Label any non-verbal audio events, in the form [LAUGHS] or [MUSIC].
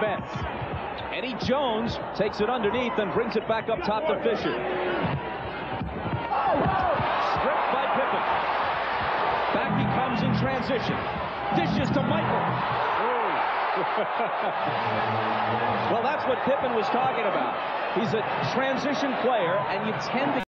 bench. Eddie Jones takes it underneath and brings it back up top to Fisher. Stripped by Pippen. Back he comes in transition. Dishes to Michael. [LAUGHS] well, that's what Pippen was talking about. He's a transition player, and you tend to